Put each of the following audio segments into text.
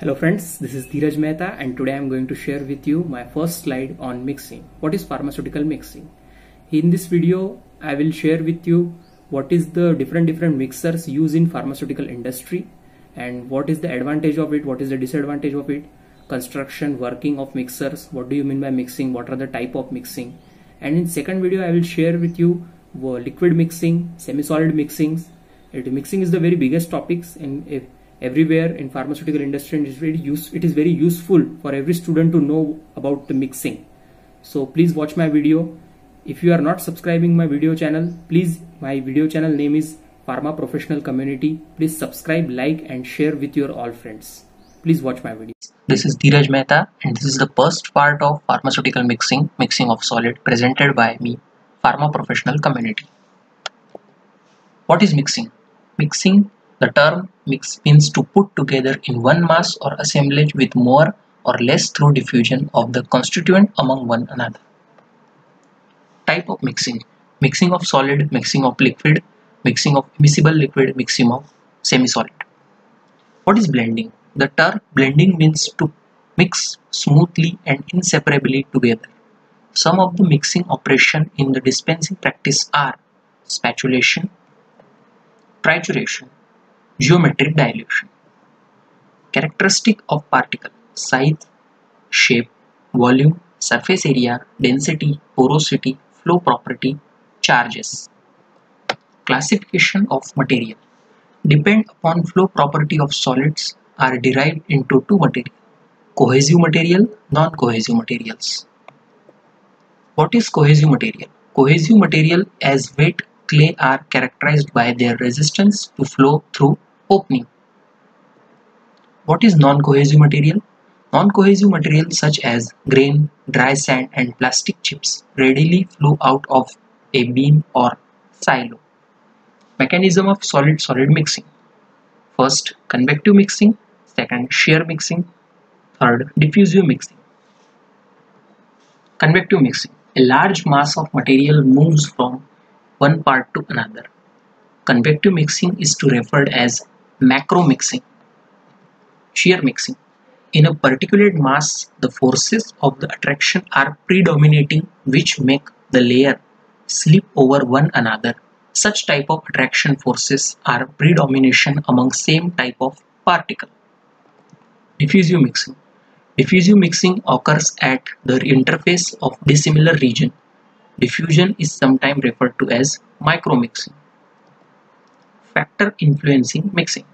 Hello friends, this is Dhiraj Mehta and today I am going to share with you my first slide on mixing. What is pharmaceutical mixing? In this video, I will share with you what is the different different mixers used in pharmaceutical industry and what is the advantage of it, what is the disadvantage of it, construction, working of mixers, what do you mean by mixing, what are the type of mixing. And in second video, I will share with you liquid mixing, semi-solid mixings. It, mixing is the very biggest topics in everywhere in pharmaceutical industry and it is very use it is very useful for every student to know about the mixing. So please watch my video. If you are not subscribing my video channel please my video channel name is pharma professional community. Please subscribe like and share with your all friends. Please watch my video. This is Dhiraj Mehta and this is the first part of pharmaceutical mixing mixing of solid presented by me pharma professional community. What is mixing? Mixing the term mix means to put together in one mass or assemblage with more or less through diffusion of the constituent among one another. Type of mixing mixing of solid, mixing of liquid, mixing of miscible liquid, mixing of semi-solid. What is blending? The term blending means to mix smoothly and inseparably together. Some of the mixing operation in the dispensing practice are spatulation, trituration, Geometric dilution. Characteristic of particle size, shape, volume, surface area, density, porosity, flow property, charges. Classification of material depend upon flow property of solids are derived into two material cohesive material non-cohesive materials what is cohesive material cohesive material as wet clay are characterized by their resistance to flow through Opening. What is non-cohesive material? Non-cohesive material such as grain, dry sand and plastic chips readily flow out of a beam or silo. Mechanism of solid-solid mixing. First, convective mixing. Second, shear mixing. Third, diffusive mixing. Convective mixing. A large mass of material moves from one part to another. Convective mixing is to referred as macro mixing shear mixing. In a particulate mass the forces of the attraction are predominating which make the layer slip over one another. Such type of attraction forces are predomination among same type of particle. Diffusive mixing. Diffusive mixing occurs at the interface of dissimilar region. Diffusion is sometimes referred to as micro mixing factor influencing mixing.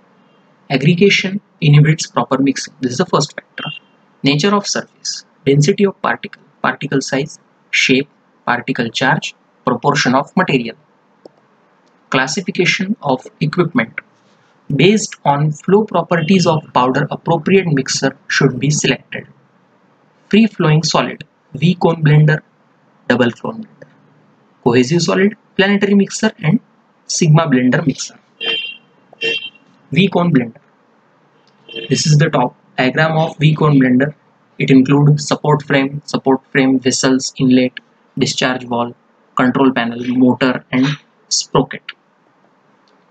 Aggregation inhibits proper mixing. This is the first factor. Nature of surface, density of particle, particle size, shape, particle charge, proportion of material. Classification of equipment. Based on flow properties of powder, appropriate mixer should be selected. Free flowing solid, V-cone blender, double cone blender. Cohesive solid, planetary mixer and sigma blender mixer. V-cone blender. This is the top diagram of V-cone blender. It includes support frame, support frame, vessels, inlet, discharge valve, control panel, motor and sprocket.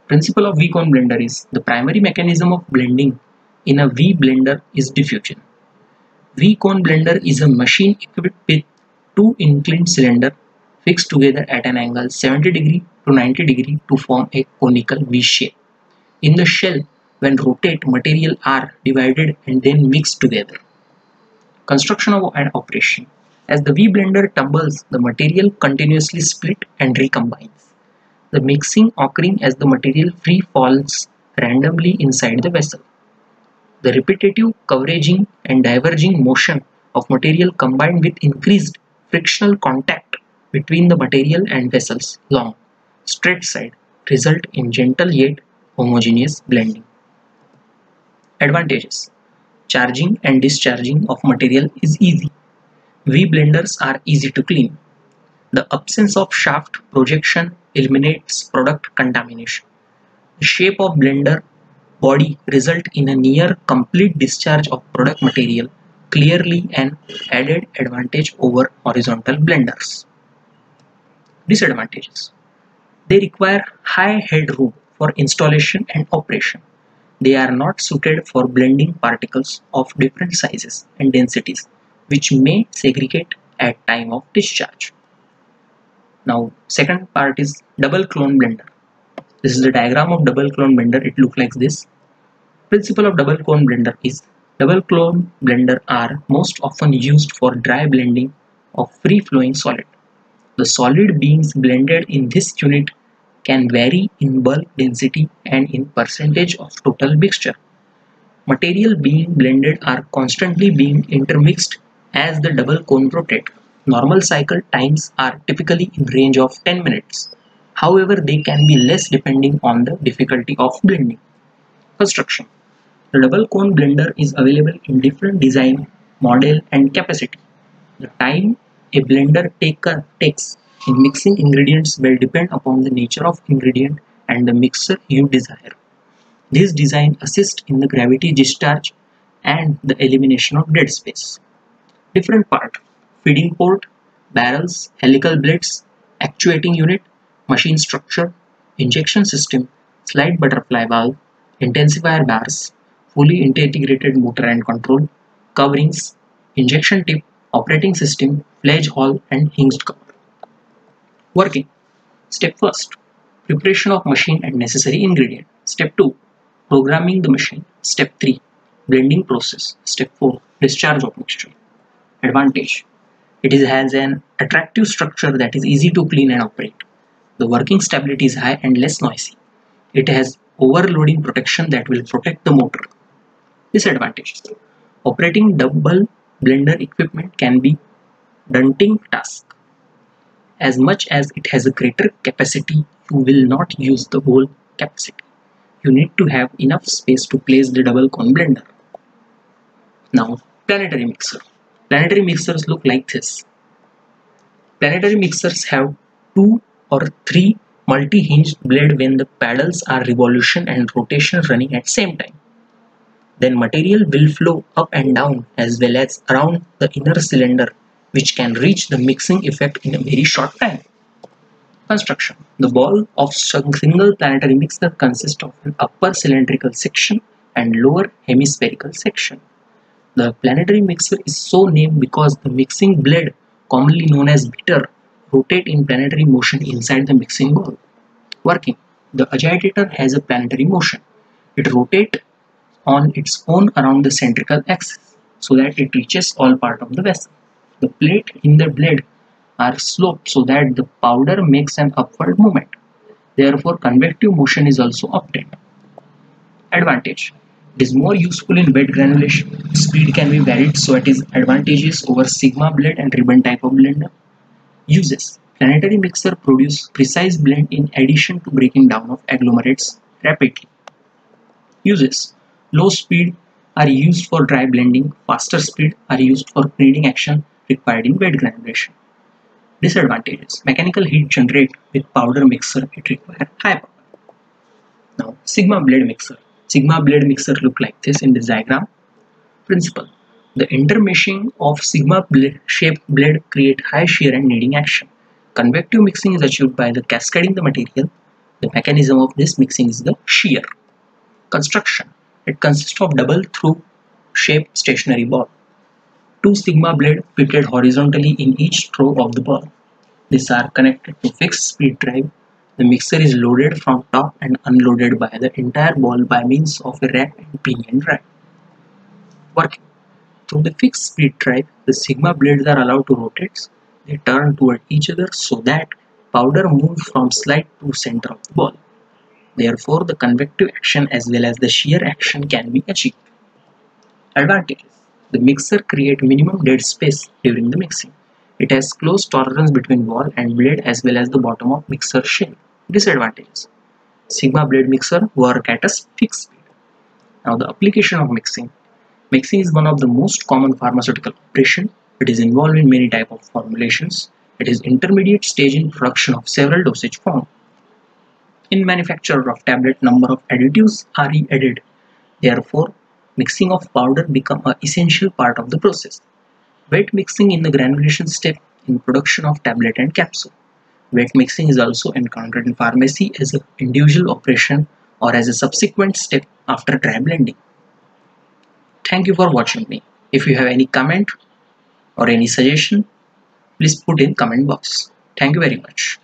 Principle of V-cone blender is the primary mechanism of blending in a V blender is diffusion. V-cone blender is a machine equipped with two inclined cylinder fixed together at an angle 70 degree to 90 degree to form a conical V shape. In the shell, when rotate, material are divided and then mixed together. Construction of an operation. As the V-blender tumbles, the material continuously split and recombines. The mixing occurring as the material free falls randomly inside the vessel. The repetitive coveraging and diverging motion of material combined with increased frictional contact between the material and vessels long straight side result in gentle yet homogeneous blending. Advantages Charging and discharging of material is easy. V blenders are easy to clean. The absence of shaft projection eliminates product contamination. The shape of blender body result in a near complete discharge of product material clearly an added advantage over horizontal blenders. Disadvantages They require high headroom for installation and operation. they are not suited for blending particles of different sizes and densities which may segregate at time of discharge. Now second part is double cone blender. This is the diagram of double cone blender. It looks like this. Principle of double cone blender is double cone blender are most often used for dry blending of free flowing solid. The solid being blended in this unit can vary in bulk density and in percentage of total mixture. Material being blended are constantly being intermixed as the double cone rotate. Normal cycle times are typically in range of 10 minutes. However, they can be less depending on the difficulty of blending. Construction The double cone blender is available in different design, model and capacity. The time a blender taker takes in mixing ingredients will depend upon the nature of ingredient and the mixer you desire. This design assists in the gravity discharge and the elimination of dead space. Different part feeding port, barrels, helical blades, actuating unit, machine structure, injection system, slide butterfly valve, intensifier bars, fully integrated motor and control, coverings, injection tip, operating system, flange hall and hinged cover. Working. Step first. Preparation of machine and necessary ingredient. Step 2. Programming the machine. Step 3. Blending process. Step 4. Discharge of mixture. Advantage. It is, has an attractive structure that is easy to clean and operate. The working stability is high and less noisy. It has overloading protection that will protect the motor. Disadvantages. Operating double blender equipment can be daunting task as much as it has a greater capacity you will not use the whole capacity. You need to have enough space to place the double cone blender. Now planetary mixer. Planetary mixers look like this. Planetary mixers have two or three multi-hinged blade when the paddles are revolution and rotation running at same time. Then material will flow up and down as well as around the inner cylinder which can reach the mixing effect in a very short time. Construction The ball of single planetary mixer consists of an upper cylindrical section and lower hemispherical section. The planetary mixer is so named because the mixing blade, commonly known as beater, rotate in planetary motion inside the mixing ball. Working The agitator has a planetary motion. It rotates on its own around the centrical axis so that it reaches all part of the vessel. The plate in the blade are sloped so that the powder makes an upward movement. Therefore, convective motion is also obtained. Advantage. It is more useful in wet granulation. Speed can be varied so it is advantageous over sigma blade and ribbon type of blender. Uses. Planetary mixer produce precise blend in addition to breaking down of agglomerates rapidly. Uses. Low speed are used for dry blending, faster speed are used for kneading action required in wet granulation. Disadvantages. Mechanical heat generate with powder mixer it requires high power. Now Sigma blade mixer. Sigma blade mixer look like this in this diagram. Principle. The intermeshing of Sigma blade shaped blade create high shear and kneading action. Convective mixing is achieved by the cascading the material. The mechanism of this mixing is the shear. Construction. It consists of double through shaped stationary ball two sigma blades fitted horizontally in each throw of the ball. These are connected to fixed speed drive. The mixer is loaded from top and unloaded by the entire ball by means of a rack and pinion drive. Working. Through the fixed speed drive, the sigma blades are allowed to rotate. They turn toward each other so that powder moves from slide to center of the ball. Therefore, the convective action as well as the shear action can be achieved. Advantages the mixer create minimum dead space during the mixing. It has close tolerance between wall and blade as well as the bottom of mixer shell. Disadvantages. Sigma blade mixer work at a fixed speed. Now the application of mixing. Mixing is one of the most common pharmaceutical operation. It is involved in many type of formulations. It is intermediate stage in production of several dosage form. In manufacture of tablet number of additives are added. Therefore, mixing of powder become an essential part of the process. Wet mixing in the granulation step in production of tablet and capsule. Wet mixing is also encountered in pharmacy as an individual operation or as a subsequent step after dry blending. Thank you for watching me. If you have any comment or any suggestion, please put in comment box. Thank you very much.